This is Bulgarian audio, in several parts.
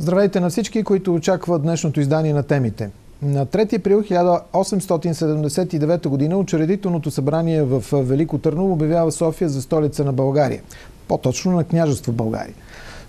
Здравейте на всички, които очакват днешното издание на темите. На 3 април 1879 г. учредителното събрание в Велико Търново обявява София за столица на България. По-точно на княжество България.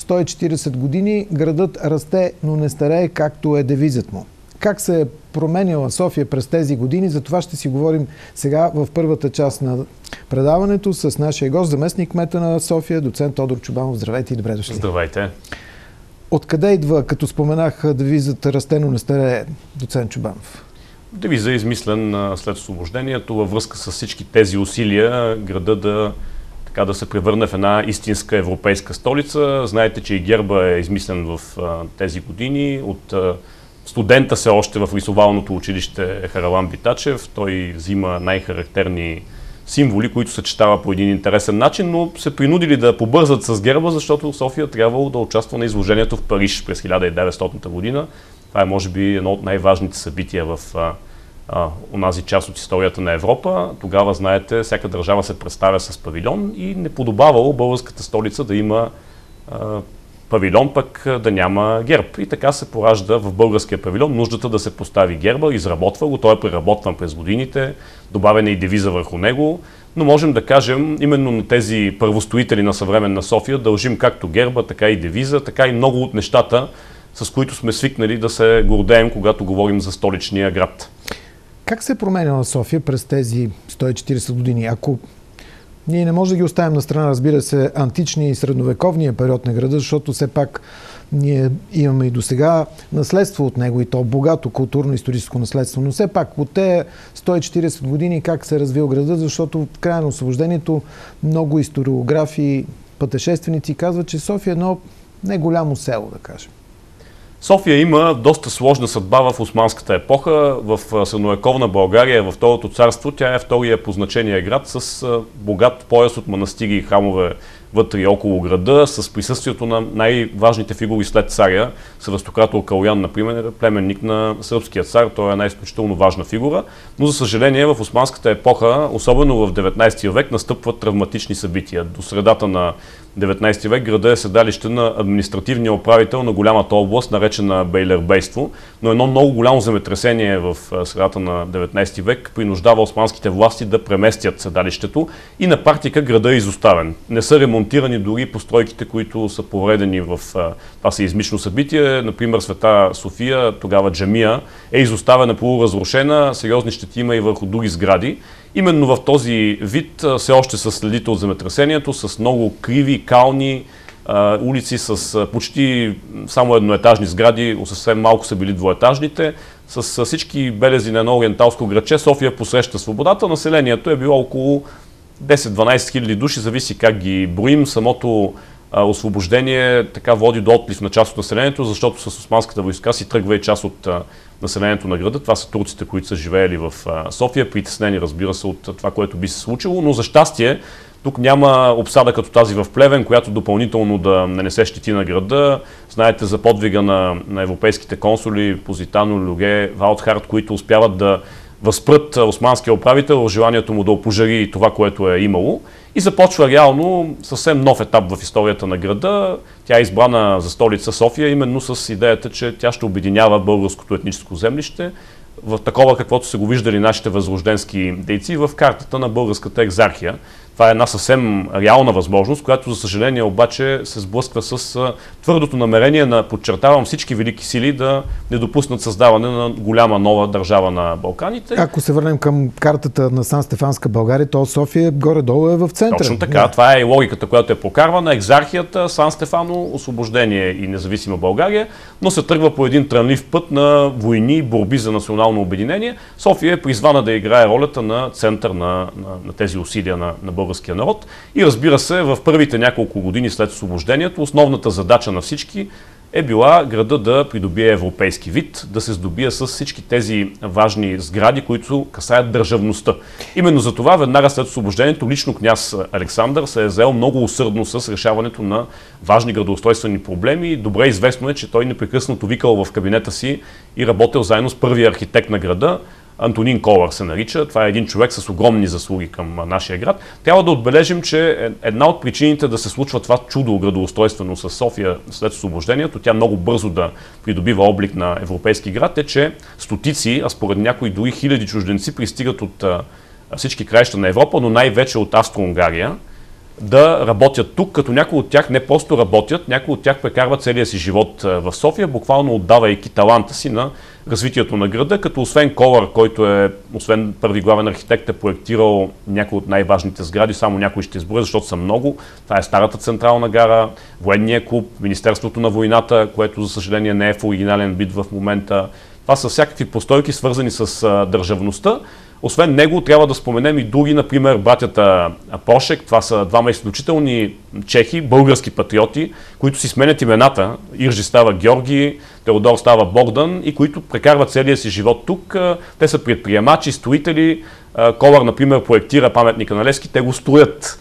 140 години градът расте, но не старее, както е девизът му. Как се е променяла София през тези години, за това ще си говорим сега в първата част на предаването с нашия гост, заместник мета на София, доцент Тодор Чубанов. Здравейте и добре дошли. Здравейте. Откъде идва, като споменах девизът Растено на старе, доцент Чубанов? Девиза е измислен след освобождението във връзка с всички тези усилия града да, така, да се превърне в една истинска европейска столица. Знаете, че и герба е измислен в тези години от студента се още в рисовалното училище Харалан Битачев. Той взима най-характерни символи, които съчетава по един интересен начин, но се принудили да побързат с герба, защото София трябвало да участва на изложението в Париж през 1900 година. Това е, може би, едно от най-важните събития в а, онази част от историята на Европа. Тогава, знаете, всяка държава се представя с павилион и не подобавало българската столица да има а, павилион пък да няма герб. И така се поражда в българския павилион нуждата да се постави герба, изработва го, той е преработван през годините, добавена и девиза върху него, но можем да кажем именно на тези първостоители на съвременна София дължим както герба, така и девиза, така и много от нещата, с които сме свикнали да се гордеем, когато говорим за столичния град. Как се е променяла София през тези 140 години? Ако ние не можем да ги оставим на страна, разбира се, античния и средновековния период на града, защото все пак ние имаме и до сега наследство от него и то богато културно-историческо наследство. Но все пак от те 140 години как се е развил града, защото в края на освобождението много историографи, пътешественици казват, че София е едно не голямо село, да кажем. София има доста сложна съдба в османската епоха. В средновековна България, във Второто царство, тя е втория по значение град с богат пояс от манастири и храмове вътре и около града, с присъствието на най-важните фигури след царя. Севастократор Калуян, например, племенник на сръбския цар. Той е една изключително важна фигура. Но, за съжаление, в османската епоха, особено в 19 век, настъпват травматични събития. До средата на 19 век града е седалище на административния управител на голямата област, наречена Бейлербейство, но едно много голямо земетресение в средата на 19 век принуждава османските власти да преместят седалището и на практика града е изоставен. Не са ремонтирани дори постройките, които са повредени в това измично събитие. Например, Света София, тогава Джамия, е изоставена полуразрушена, сериозни щети има и върху други сгради. Именно в този вид все още са следите от земетресението, с много криви, кални улици, с почти само едноетажни сгради, съвсем малко са били двоетажните, с всички белези на едно ориенталско градче. София посреща свободата. Населението е било около 10-12 хиляди души, зависи как ги броим. Самото освобождение така води до отплив на част от населението, защото с османската войска си тръгва и част от населението на града. Това са турците, които са живеели в София, притеснени, разбира се, от това, което би се случило, но за щастие тук няма обсада като тази в Плевен, която допълнително да нанесе щети на града. Знаете за подвига на, на европейските консули Позитано, Люге, Ваутхарт, които успяват да възпрат османския управител желанието му да опожари това, което е имало. И започва реално съвсем нов етап в историята на града. Тя е избрана за столица София именно с идеята, че тя ще обединява българското етническо землище в такова, каквото са го виждали нашите възрожденски дейци в картата на българската екзархия. Това е една съвсем реална възможност, която за съжаление обаче се сблъсква с твърдото намерение на, подчертавам, всички велики сили да не допуснат създаване на голяма нова държава на Балканите. Ако се върнем към картата на Сан Стефанска България, то София горе-долу е в центъра. Точно така. Да. Това е и логиката, която е покарвана. Екзархията, Сан Стефано, освобождение и независима България, но се тръгва по един трънлив път на войни, борби за национално обединение. София е призвана да играе ролята на център на, на, на тези усилия на, на българския народ. И разбира се, в първите няколко години след освобождението, основната задача на всички е била града да придобие европейски вид, да се здобие с всички тези важни сгради, които касаят държавността. Именно за това, веднага след освобождението, лично княз Александър се е взел много усърдно с решаването на важни градоустройствени проблеми. Добре известно е, че той непрекъснато викал в кабинета си и работил заедно с първия архитект на града, Антонин Колър се нарича. Това е един човек с огромни заслуги към нашия град. Трябва да отбележим, че е, една от причините да се случва това чудо градоустройствено с София след освобождението, тя много бързо да придобива облик на европейски град, е, че стотици, а според някои дори хиляди чужденци пристигат от всички краища на Европа, но най-вече от Австро-Унгария, да работят тук, като някои от тях не просто работят, някои от тях прекарват целия си живот в София, буквално отдавайки таланта си на развитието на града, като освен Колър, който е, освен първи главен архитект, е проектирал някои от най-важните сгради, само някои ще изброя, защото са много. Това е Старата централна гара, Военния клуб, Министерството на войната, което за съжаление не е в оригинален бит в момента. Това са всякакви постойки, свързани с държавността. Освен него трябва да споменем и други, например братята Пошек. Това са двама изключителни чехи, български патриоти, които си сменят имената. Иржи става Георги, Теодор става Богдан и които прекарват целия си живот тук. Те са предприемачи, строители. Колър, например, проектира паметника на Лески. Те го строят.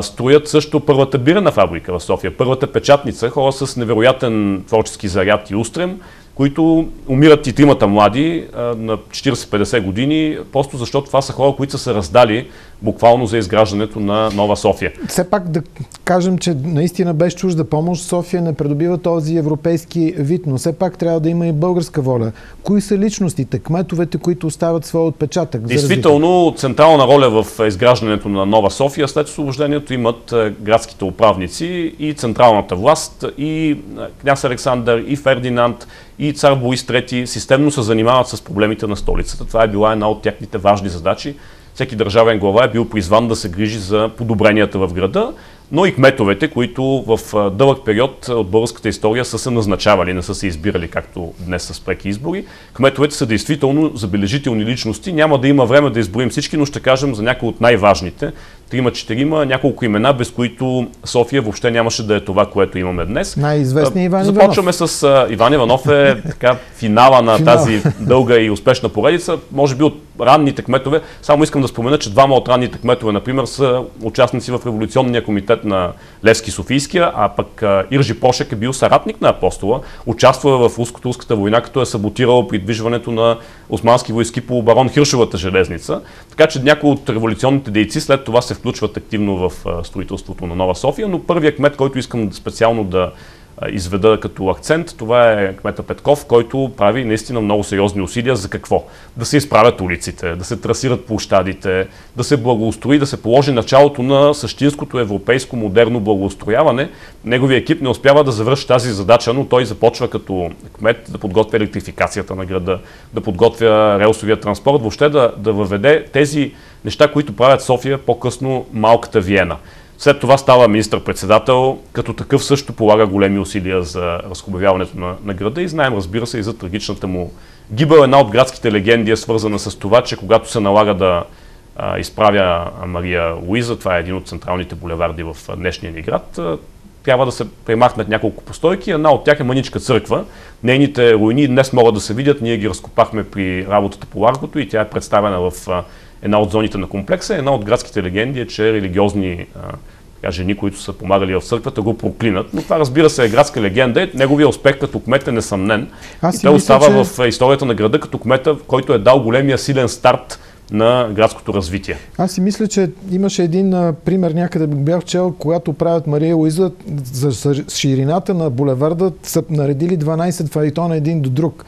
строят също първата бирена фабрика в София, първата печатница, хора с невероятен творчески заряд и устрем които умират и тримата млади на 40-50 години, просто защото това са хора, които са се раздали буквално за изграждането на Нова София. Все пак да кажем, че наистина без чужда помощ София не придобива този европейски вид, но все пак трябва да има и българска воля. Кои са личностите, кметовете, които остават своя отпечатък? Действително, централна роля в изграждането на Нова София след освобождението имат градските управници и централната власт, и княз Александър, и Фердинанд, и цар Борис III системно се занимават с проблемите на столицата. Това е била една от тяхните важни задачи. Всеки държавен глава е бил призван да се грижи за подобренията в града но и кметовете, които в дълъг период от българската история са се назначавали, не са се избирали както днес с преки избори. Кметовете са действително забележителни личности. Няма да има време да изброим всички, но ще кажем за някои от най-важните. Трима-четирима, няколко имена, без които София въобще нямаше да е това, което имаме днес. Най-известният Иван Иванов. Започваме с Иван Иванов е така финала на Финал. тази дълга и успешна поредица. Може би от ранните кметове. Само искам да спомена, че двама от ранните кметове, например, са участници в революционния комитет на Левски Софийския, а пък Иржи Пошек е бил саратник на апостола, участва в руско-турската война, като е саботирал придвижването на османски войски по барон Хиршевата железница. Така че някои от революционните дейци след това се включват активно в строителството на Нова София, но първият кмет, който искам специално да изведа като акцент, това е кмета Петков, който прави наистина много сериозни усилия за какво? Да се изправят улиците, да се трасират площадите, да се благоустрои, да се положи началото на същинското европейско модерно благоустрояване. Неговия екип не успява да завърши тази задача, но той започва като кмет да подготвя електрификацията на града, да подготвя релсовия транспорт, въобще да, да въведе тези неща, които правят София по-късно малката Виена. След това става министър-председател, като такъв също полага големи усилия за разхубавяването на, на града и знаем, разбира се, и за трагичната му гибел. Една от градските легенди е свързана с това, че когато се налага да а, изправя Мария Луиза, това е един от централните булеварди в днешния ни град, трябва да се премахнат няколко постойки. Една от тях е Маничка църква. Нейните руини днес могат да се видят. Ние ги разкопахме при работата по Ларгото и тя е представена в една от зоните на комплекса. Една от градските легенди е, че религиозни а, жени, които са помагали в църквата, го проклинат. Но това разбира се е градска легенда. Неговия успех като кмет е несъмнен. Аз и той остава че... в историята на града като кмета, който е дал големия силен старт на градското развитие. Аз си мисля, че имаше един а, пример някъде бях чел, когато правят Мария Луиза за ширината на булеварда са наредили 12 фаитона един до друг.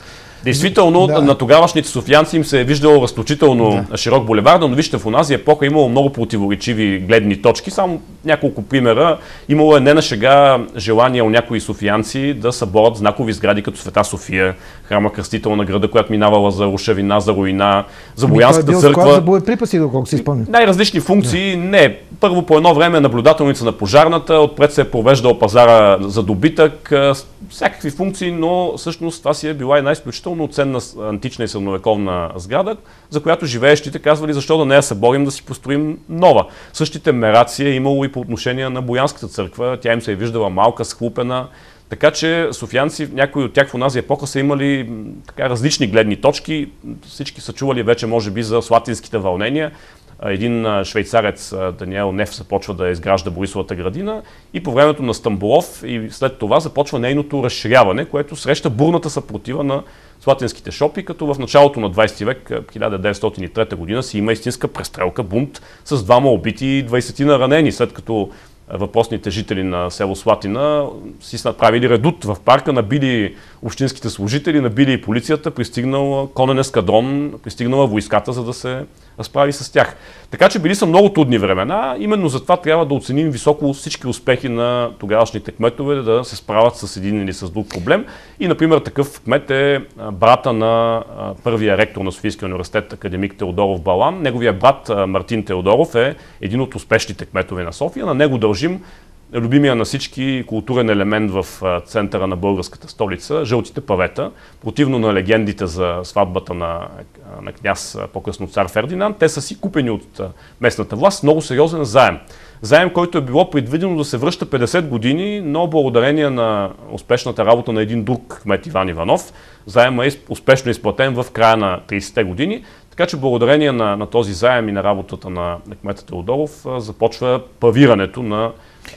Действително, да. на тогавашните софиянци им се е виждало разточително да. широк булевард, но вижте, в онази епоха имало много противоречиви гледни точки. Само няколко примера. Имало е не на шега желание у някои софиянци да съборят знакови сгради като Света София, храма кръстител на града, която минавала за рушевина, за руина, за Боянската ами, църква. За боеприпаси, доколко си спомням. Най-различни функции. Да. Не. Първо по едно време наблюдателница на пожарната, отпред се е провеждал пазара за добитък, всякакви функции, но всъщност това си е била една изключително ценна антична и средновековна сграда, за която живеещите казвали защо да не я съборим да си построим нова. Същите мераци е имало и по отношение на Боянската църква. Тя им се е виждала малка, схлупена. Така че софианци, някои от тях в онази епоха са имали така, различни гледни точки. Всички са чували вече, може би, за слатинските вълнения един швейцарец, Даниел Неф, започва да изгражда Борисовата градина и по времето на Стамбулов и след това започва нейното разширяване, което среща бурната съпротива на Слатинските шопи, като в началото на 20 век, 1903 година, си има истинска престрелка, бунт с двама убити и 20 на ранени, след като въпросните жители на село Слатина си направили редут в парка, набили общинските служители, набили и полицията, пристигнал конен ескадрон, пристигнала войската, за да се разправи с тях. Така че били са много трудни времена, именно затова трябва да оценим високо всички успехи на тогавашните кметове да се справят с един или с друг проблем. И, например, такъв кмет е брата на първия ректор на Софийския университет, академик Теодоров Балан. Неговия брат Мартин Теодоров е един от успешните кметове на София. На него дължим любимия на всички културен елемент в центъра на българската столица – жълтите павета. Противно на легендите за сватбата на, на княз, по-късно цар Фердинанд, те са си купени от местната власт много сериозен заем. Заем, който е било предвидено да се връща 50 години, но благодарение на успешната работа на един друг кмет Иван Иванов, заема е успешно изплатен в края на 30-те години. Така че благодарение на, на този заем и на работата на, на кмета Теодоров започва павирането на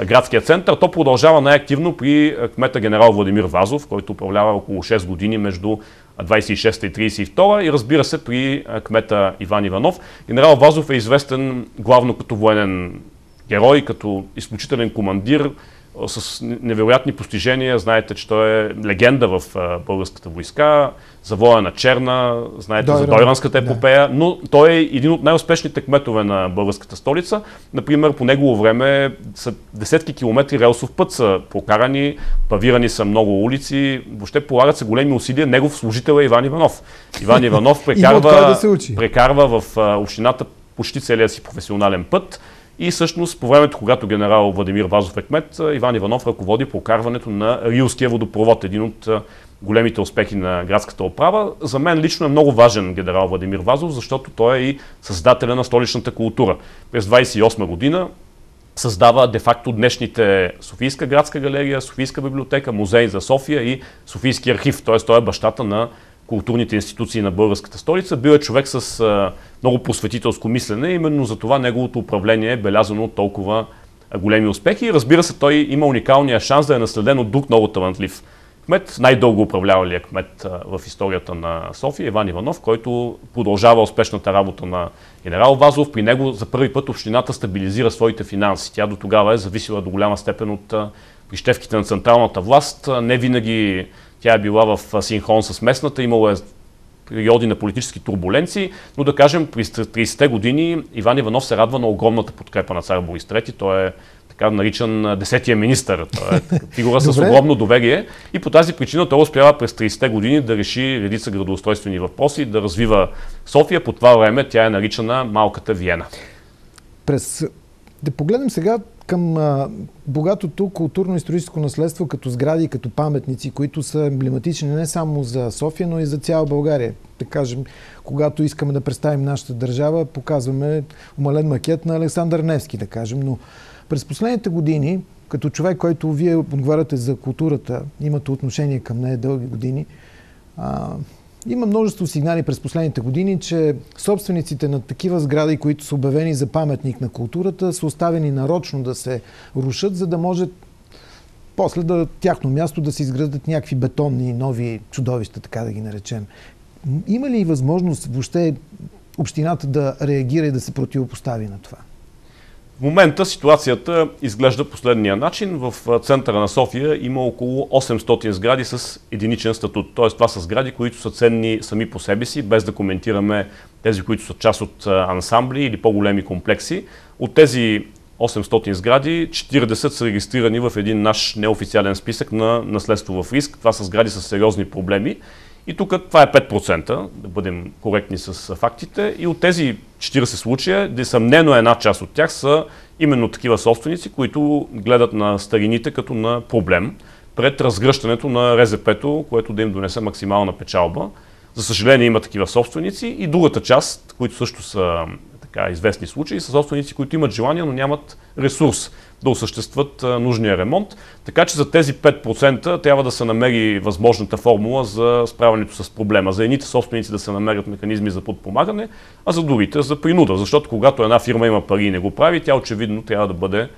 градския център. То продължава най-активно при кмета генерал Владимир Вазов, който управлява около 6 години между 26 и 32 и разбира се при кмета Иван Иванов. Генерал Вазов е известен главно като военен герой, като изключителен командир, с невероятни постижения. Знаете, че той е легенда в българската войска, завоя на Черна, знаете Дойран. за Дойранската епопея, да. но той е един от най-успешните кметове на българската столица. Например, по негово време са десетки километри релсов път са прокарани, павирани са много улици, въобще полагат се големи усилия. Негов служител е Иван Иванов. Иван Иванов прекарва, да прекарва в общината почти целия си професионален път и всъщност по времето, когато генерал Владимир Вазов е кмет, Иван Иванов ръководи прокарването на Рилския водопровод, един от големите успехи на градската оправа. За мен лично е много важен генерал Владимир Вазов, защото той е и създателя на столичната култура. През 28 година създава де-факто днешните Софийска градска галерия, Софийска библиотека, музей за София и Софийски архив. Т.е. той е бащата на културните институции на българската столица. Бил е човек с а, много просветителско мислене, именно за това неговото управление е белязано от толкова големи успехи. Разбира се, той има уникалния шанс да е наследен от друг много талантлив кмет, най-дълго управлявалия кмет в историята на София, Иван Иванов, който продължава успешната работа на генерал Вазов. При него за първи път общината стабилизира своите финанси. Тя до тогава е зависела до голяма степен от прищевките на централната власт. Не винаги тя е била в синхрон с местната, имало е периоди на политически турбуленции, но да кажем, при 30-те години Иван Иванов се радва на огромната подкрепа на цар Борис III. Той е така наричан десетия министър. Той е фигура с огромно доверие и по тази причина той успява през 30-те години да реши редица градоустройствени въпроси, да развива София. По това време тя е наричана Малката Виена. През... Да погледнем сега към богатото културно-историческо наследство като сгради, като паметници, които са емблематични не само за София, но и за цяла България. Да кажем, когато искаме да представим нашата държава, показваме умален макет на Александър Невски, да кажем. Но през последните години, като човек, който вие отговаряте за културата, имате отношение към нея дълги години, има множество сигнали през последните години, че собствениците на такива сгради, които са обявени за паметник на културата, са оставени нарочно да се рушат, за да може после да тяхно място да се изградат някакви бетонни нови чудовища, така да ги наречем. Има ли възможност въобще общината да реагира и да се противопостави на това? В момента ситуацията изглежда последния начин. В центъра на София има около 800 сгради с единичен статут. Т.е. това са сгради, които са ценни сами по себе си, без да коментираме тези, които са част от ансамбли или по-големи комплекси. От тези 800 сгради, 40 са регистрирани в един наш неофициален списък на наследство в риск. Това са сгради с сериозни проблеми и тук това е 5%, да бъдем коректни с фактите. И от тези 40 случая, несъмнено една част от тях са именно такива собственици, които гледат на старините като на проблем пред разгръщането на РЗП-то, което да им донесе максимална печалба. За съжаление има такива собственици и другата част, които също са така, известни случаи, са собственици, които имат желание, но нямат ресурс да осъществят нужния ремонт. Така че за тези 5% трябва да се намери възможната формула за справянето с проблема. За едните собственици да се намерят механизми за подпомагане, а за другите за принуда. Защото когато една фирма има пари и не го прави, тя очевидно трябва да бъде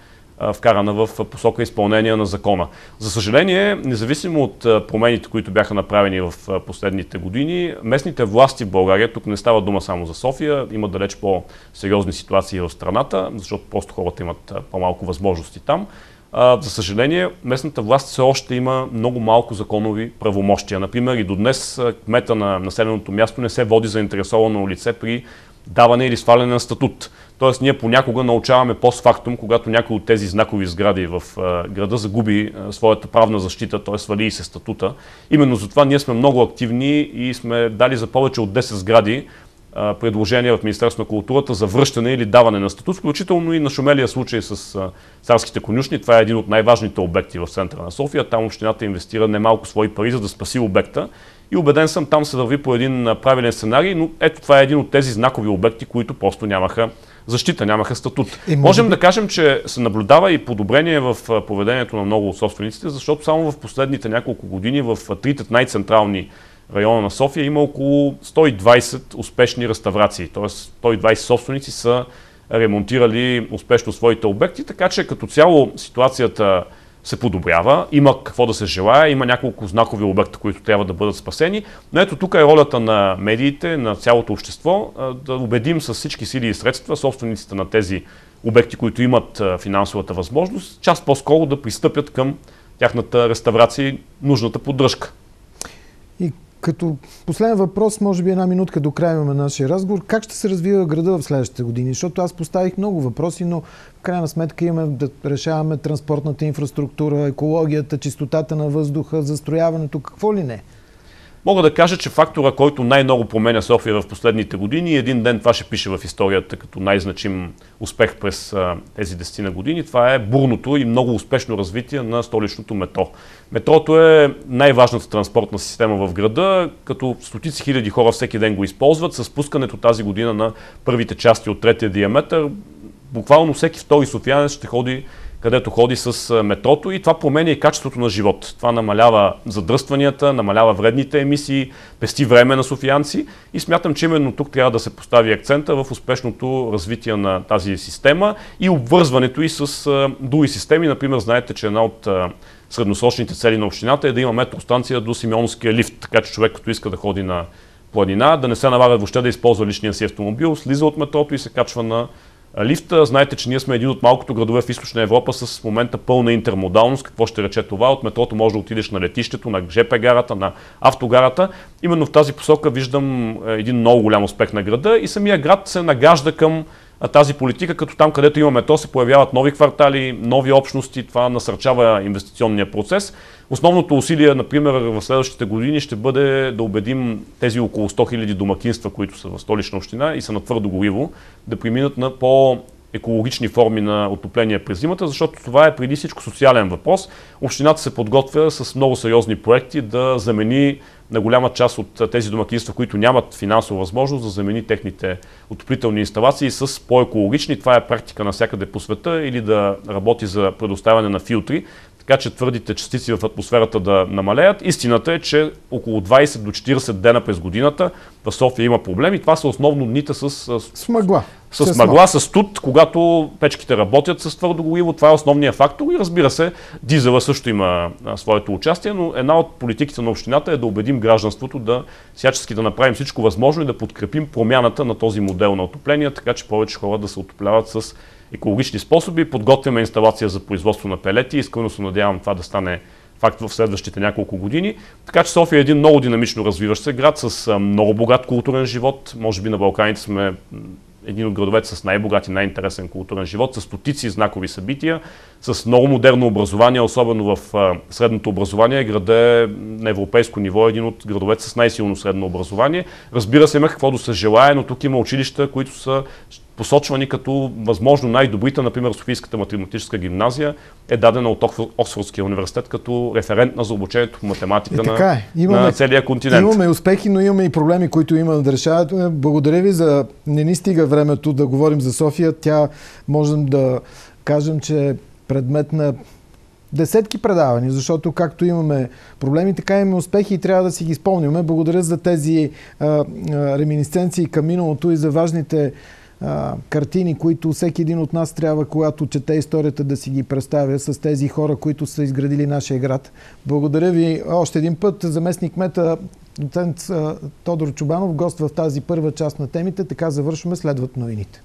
вкарана в посока изпълнение на закона. За съжаление, независимо от промените, които бяха направени в последните години, местните власти в България, тук не става дума само за София, има далеч по-сериозни ситуации в страната, защото просто хората имат по-малко възможности там. за съжаление, местната власт все още има много малко законови правомощия. Например, и до днес кмета на населеното място не се води заинтересовано лице при даване или сваляне на статут. Тоест ние понякога научаваме постфактум, когато някой от тези знакови сгради в града загуби своята правна защита, т.е. свали и се статута. Именно затова ние сме много активни и сме дали за повече от 10 сгради предложения в Министерството на културата за връщане или даване на статут, включително и на шумелия случай с царските конюшни. Това е един от най-важните обекти в центъра на София. Там общината инвестира немалко свои пари, за да спаси обекта и убеден съм там се върви по един правилен сценарий, но ето това е един от тези знакови обекти, които просто нямаха защита, нямаха статут. Е, Можем би... да кажем, че се наблюдава и подобрение в поведението на много от собствениците, защото само в последните няколко години в трите най-централни района на София има около 120 успешни реставрации, т.е. 120 собственици са ремонтирали успешно своите обекти, така че като цяло ситуацията се подобрява, има какво да се желая, има няколко знакови обекта, които трябва да бъдат спасени, но ето тук е ролята на медиите, на цялото общество, да убедим с всички сили и средства собствениците на тези обекти, които имат финансовата възможност, част по-скоро да пристъпят към тяхната реставрация и нужната поддръжка. И като последен въпрос, може би една минутка до края имаме нашия разговор. Как ще се развива града в следващите години? Защото аз поставих много въпроси, но в крайна сметка имаме да решаваме транспортната инфраструктура, екологията, чистотата на въздуха, застрояването, какво ли не. Мога да кажа, че фактора, който най-много променя София в последните години, един ден това ще пише в историята като най-значим успех през а, тези десетина години, това е бурното и много успешно развитие на столичното метро. Метрото е най-важната транспортна система в града, като стотици хиляди хора всеки ден го използват. С пускането тази година на първите части от третия диаметър, буквално всеки втори софиянец ще ходи където ходи с метрото и това променя и качеството на живот. Това намалява задръстванията, намалява вредните емисии, пести време на софиянци и смятам, че именно тук трябва да се постави акцента в успешното развитие на тази система и обвързването и с други системи. Например, знаете, че една от средносрочните цели на общината е да има метростанция до Симеонския лифт, така че човек като иска да ходи на планина, да не се налага въобще да използва личния си автомобил, слиза от метрото и се качва на Лифта, знаете, че ние сме един от малкото градове в Източна Европа с в момента пълна интермодалност. Какво ще рече това? От метрото може да отидеш на летището, на ЖП гарата, на автогарата. Именно в тази посока виждам един много голям успех на града и самия град се нагажда към тази политика, като там, където има метро, се появяват нови квартали, нови общности, това насърчава инвестиционния процес. Основното усилие, например, в следващите години ще бъде да убедим тези около 100 000 домакинства, които са в столична община и са на твърдо гориво, да преминат на по екологични форми на отопление през зимата, защото това е преди всичко социален въпрос. Общината се подготвя с много сериозни проекти да замени на голяма част от тези домакинства, които нямат финансова възможност да замени техните отоплителни инсталации с по-екологични. Това е практика навсякъде по света или да работи за предоставяне на филтри, така че твърдите частици в атмосферата да намалеят. Истината е, че около 20 до 40 дена през годината в София има проблеми. Това са основно дните с, мъгла. С, с мъгла, с студ, когато печките работят с твърдо гориво. Това е основният фактор и разбира се, дизела също има а, своето участие, но една от политиките на общината е да убедим гражданството да всячески да направим всичко възможно и да подкрепим промяната на този модел на отопление, така че повече хора да се отопляват с екологични способи. Подготвяме инсталация за производство на пелети. Искрено се надявам това да стане факт в следващите няколко години. Така че София е един много динамично развиващ се град с много богат културен живот. Може би на Балканите сме един от градовете с най-богат и най-интересен културен живот, с стотици знакови събития, с много модерно образование, особено в средното образование. Града е на европейско ниво един от градовете с най-силно средно образование. Разбира се, има какво да се желая, но тук има училища, които са посочвани като възможно най-добрите, например Софийската математическа гимназия е дадена от Оксфордския университет като референтна за обучението в математика на, е. имаме, на целия континент. Имаме успехи, но имаме и проблеми, които има да решават. Благодаря ви за... Не ни стига времето да говорим за София. Тя можем да кажем, че е предмет на десетки предавания, защото както имаме проблеми, така имаме успехи и трябва да си ги спомняме. Благодаря за тези а, а, реминисценции към миналото и за важните а, картини, които всеки един от нас трябва, когато чете историята, да си ги представя с тези хора, които са изградили нашия град. Благодаря ви още един път. Заместник мета доцент Тодор Чубанов, гост в тази първа част на темите. Така завършваме. Следват новините.